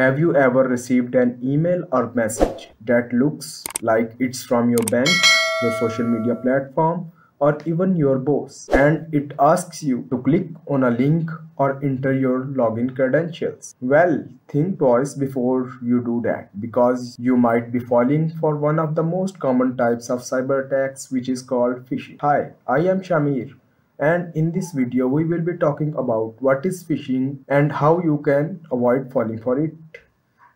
Have you ever received an email or message that looks like it's from your bank, your social media platform, or even your boss and it asks you to click on a link or enter your login credentials. Well, think twice before you do that because you might be falling for one of the most common types of cyber attacks which is called phishing. Hi, I am Shamir and in this video we will be talking about what is phishing and how you can avoid falling for it.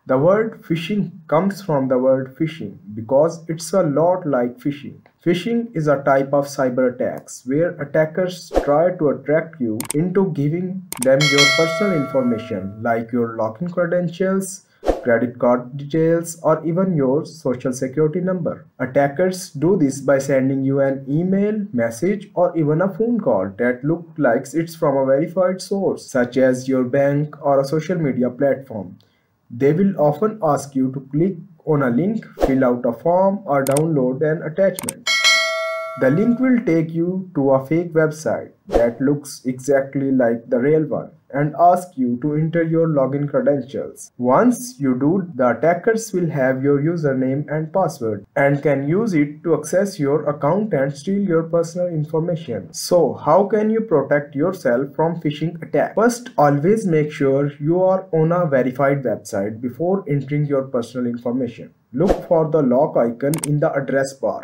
The word phishing comes from the word fishing because it's a lot like fishing. Phishing is a type of cyber attacks where attackers try to attract you into giving them your personal information like your login credentials, credit card details, or even your social security number. Attackers do this by sending you an email, message, or even a phone call that looks like it's from a verified source, such as your bank or a social media platform. They will often ask you to click on a link, fill out a form, or download an attachment. The link will take you to a fake website that looks exactly like the real one and ask you to enter your login credentials. Once you do, the attackers will have your username and password and can use it to access your account and steal your personal information. So, how can you protect yourself from phishing attack? First, always make sure you are on a verified website before entering your personal information. Look for the lock icon in the address bar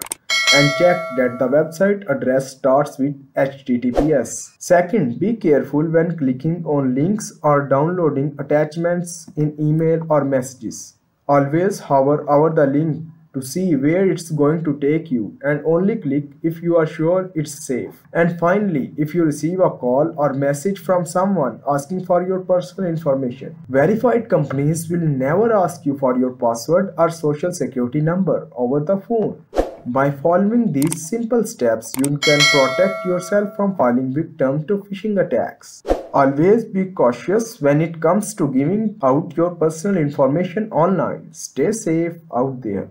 and check that the website address starts with HTTPS. Second, be careful when clicking on links or downloading attachments in email or messages. Always hover over the link to see where it's going to take you and only click if you are sure it's safe. And finally, if you receive a call or message from someone asking for your personal information, verified companies will never ask you for your password or social security number over the phone. By following these simple steps, you can protect yourself from falling victim to phishing attacks. Always be cautious when it comes to giving out your personal information online. Stay safe out there.